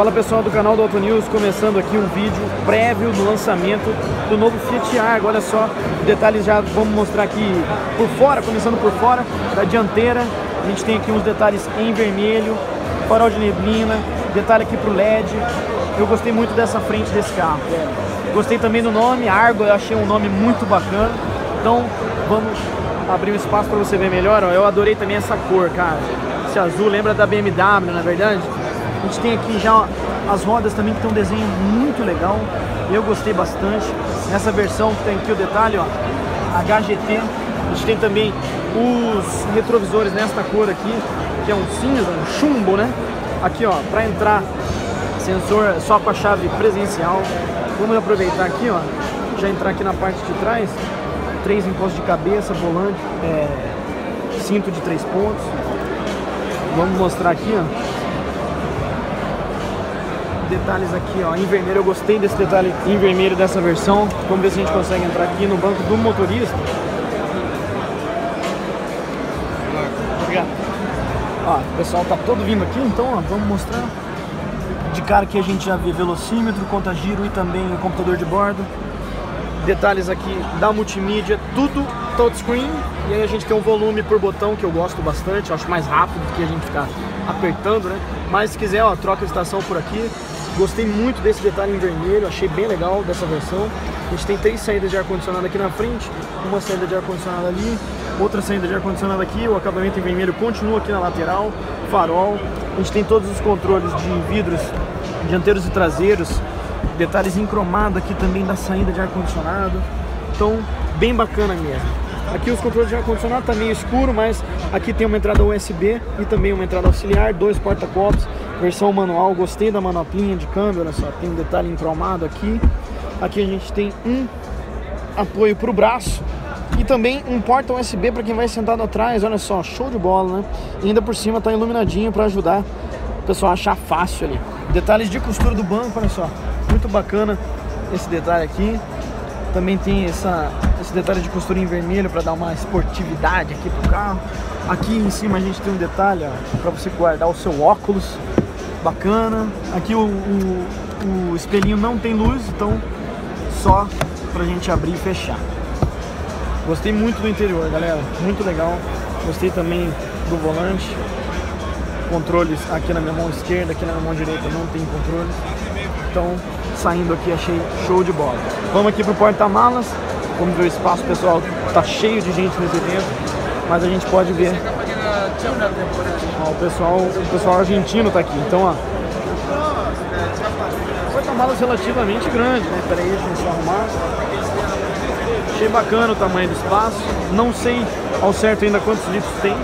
Fala pessoal do canal do Auto News, começando aqui um vídeo prévio do lançamento do novo Fiat Argo. Olha só, detalhes já vamos mostrar aqui por fora, começando por fora, da dianteira. A gente tem aqui uns detalhes em vermelho, farol de neblina, detalhe aqui pro LED. Eu gostei muito dessa frente desse carro. Gostei também do nome, Argo, eu achei um nome muito bacana. Então, vamos abrir um espaço para você ver melhor. Eu adorei também essa cor, cara. Esse azul lembra da BMW, na é verdade? A gente tem aqui já as rodas também que tem um desenho muito legal. Eu gostei bastante. Nessa versão tem aqui o detalhe, ó, HGT. A gente tem também os retrovisores nesta cor aqui, que é um cinza, um chumbo, né? Aqui, ó, para entrar sensor só com a chave presencial. Vamos aproveitar aqui, ó, já entrar aqui na parte de trás. Três encostos de cabeça, volante, é, cinto de três pontos. Vamos mostrar aqui, ó detalhes aqui, ó, em vermelho. Eu gostei desse detalhe em vermelho dessa versão. Vamos ver se a gente consegue entrar aqui no banco do motorista. Obrigado. Ó, o pessoal tá todo vindo aqui, então ó, vamos mostrar. De cara que a gente já vê velocímetro, conta giro e também o computador de bordo. Detalhes aqui da multimídia, tudo touchscreen. E aí a gente tem um volume por botão que eu gosto bastante, eu acho mais rápido do que a gente ficar apertando, né? Mas se quiser, ó, troca a estação por aqui. Gostei muito desse detalhe em vermelho, achei bem legal dessa versão. A gente tem três saídas de ar-condicionado aqui na frente, uma saída de ar-condicionado ali, outra saída de ar-condicionado aqui, o acabamento em vermelho continua aqui na lateral, farol. A gente tem todos os controles de vidros dianteiros e traseiros, detalhes em cromado aqui também da saída de ar-condicionado. Então, bem bacana mesmo. Aqui os controles de ar-condicionado tá meio escuro, mas aqui tem uma entrada USB e também uma entrada auxiliar, dois porta-copos, versão manual. Gostei da manoplinha de câmbio, olha só, tem um detalhe encromado aqui. Aqui a gente tem um apoio para o braço e também um porta USB para quem vai sentado atrás. Olha só, show de bola, né? E ainda por cima tá iluminadinho para ajudar o pessoal a achar fácil ali. Detalhes de costura do banco, olha só, muito bacana esse detalhe aqui. Também tem essa, esse detalhe de costura em vermelho para dar uma esportividade aqui pro carro. Aqui em cima a gente tem um detalhe para você guardar o seu óculos. Bacana. Aqui o, o, o espelhinho não tem luz, então só pra gente abrir e fechar. Gostei muito do interior, galera. Muito legal. Gostei também do volante. Controles aqui na minha mão esquerda, aqui na minha mão direita não tem controles. Então saindo aqui, achei show de bola. Vamos aqui pro porta-malas, vamos ver o espaço, pessoal, tá cheio de gente nesse evento, mas a gente pode ver. Ó, o pessoal, o pessoal argentino tá aqui, então ó. Porta-malas relativamente grande, né? Peraí, deixa eu arrumar. Achei bacana o tamanho do espaço. Não sei ao certo ainda quantos litros tem.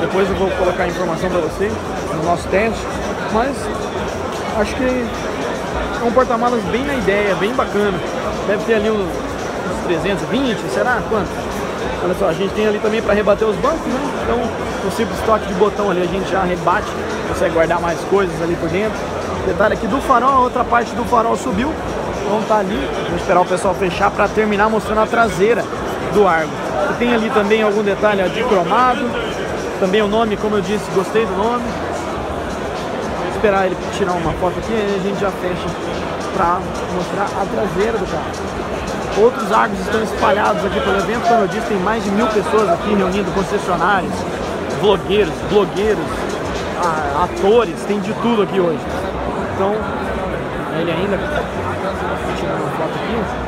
Depois eu vou colocar a informação para você no nosso teste. Mas acho que é um porta-malas bem na ideia, bem bacana. Deve ter ali uns, uns 320, será? Quanto? Olha só, a gente tem ali também para rebater os bancos, né? Então, um simples toque de botão ali, a gente já rebate, consegue guardar mais coisas ali por dentro. Detalhe aqui do farol, a outra parte do farol subiu, então tá ali. Vou esperar o pessoal fechar para terminar mostrando a traseira do Argo. E tem ali também algum detalhe ó, de cromado, também o nome, como eu disse, gostei do nome esperar ele tirar uma foto aqui e a gente já fecha para mostrar a traseira do carro. Outros arcos estão espalhados aqui pelo evento, como eu disse, tem mais de mil pessoas aqui reunindo concessionários, blogueiros, blogueiros, atores, tem de tudo aqui hoje. Então, ele ainda tirando uma foto aqui.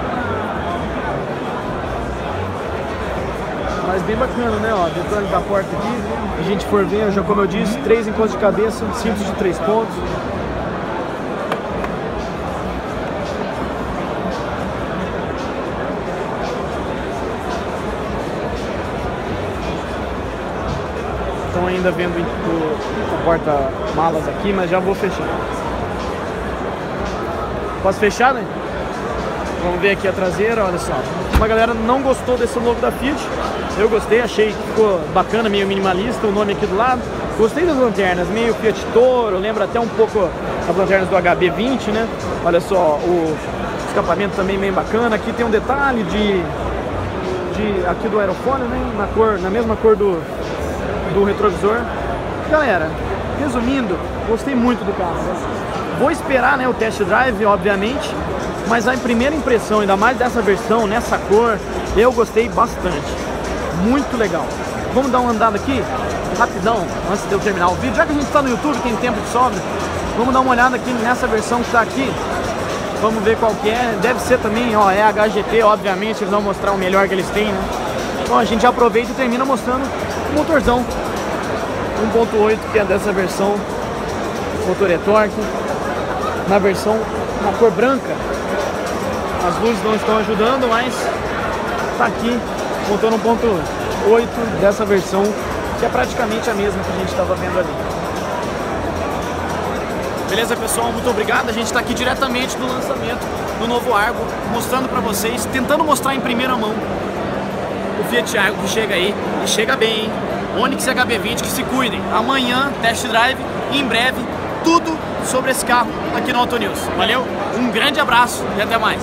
Mas bem bacana, né? Ó, detalhe da porta aqui. A gente for ver, já como eu disse, três encostos de cabeça, cintos de três pontos. Estão ainda vendo o, o porta-malas aqui, mas já vou fechar. Posso fechar, né? Vamos ver aqui a traseira, olha só. Uma galera não gostou desse logo da Fiat. Eu gostei, achei que ficou bacana, meio minimalista, o nome aqui do lado. Gostei das lanternas, meio Fiat Toro, lembra até um pouco as lanternas do HB20, né? Olha só, o escapamento também meio bacana. Aqui tem um detalhe de, de aqui do aerofólio, né? Na cor, na mesma cor do, do retrovisor. Galera, resumindo, gostei muito do carro. Vou esperar né, o test drive, obviamente, mas a primeira impressão, ainda mais dessa versão, nessa cor, eu gostei bastante. Muito legal. Vamos dar uma andada aqui, rapidão, antes de eu terminar o vídeo. Já que a gente está no YouTube, tem tempo de sobra, vamos dar uma olhada aqui nessa versão que está aqui. Vamos ver qual que é. Deve ser também, ó, é HGT, obviamente, eles vão mostrar o melhor que eles têm, né? Então a gente aproveita e termina mostrando motorzão 1.8, que é dessa versão. Motor é torque. Na versão, na cor branca. As luzes não estão ajudando, mas tá aqui, motor 1.8 dessa versão, que é praticamente a mesma que a gente estava vendo ali. Beleza, pessoal? Muito obrigado. A gente está aqui diretamente do lançamento do novo Argo, mostrando para vocês, tentando mostrar em primeira mão o Fiat Argo que chega aí e chega bem, hein? Onix HB20 que se cuidem. Amanhã, test drive e em breve tudo sobre esse carro aqui no Auto News. Valeu? Um grande abraço e até mais.